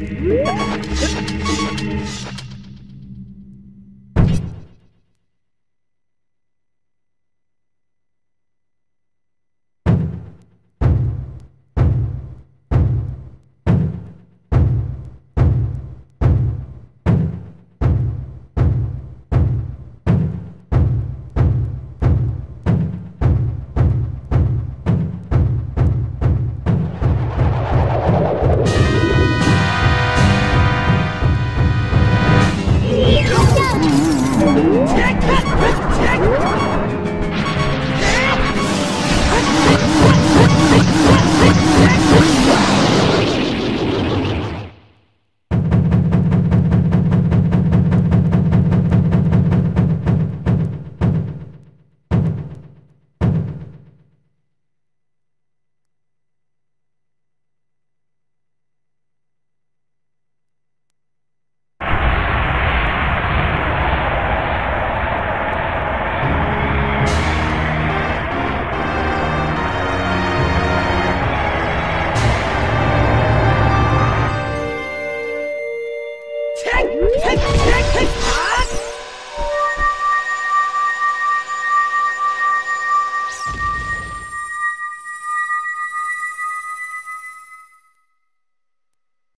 Música Take that!